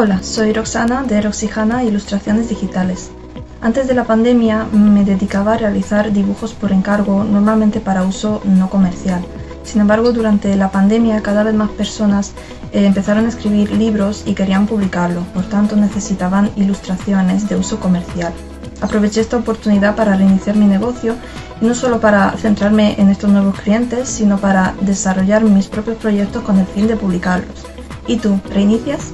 Hola, soy Roxana de Roxijana Ilustraciones Digitales. Antes de la pandemia me dedicaba a realizar dibujos por encargo, normalmente para uso no comercial. Sin embargo, durante la pandemia cada vez más personas eh, empezaron a escribir libros y querían publicarlo, por tanto necesitaban ilustraciones de uso comercial. Aproveché esta oportunidad para reiniciar mi negocio y no solo para centrarme en estos nuevos clientes, sino para desarrollar mis propios proyectos con el fin de publicarlos. ¿Y tú, reinicias?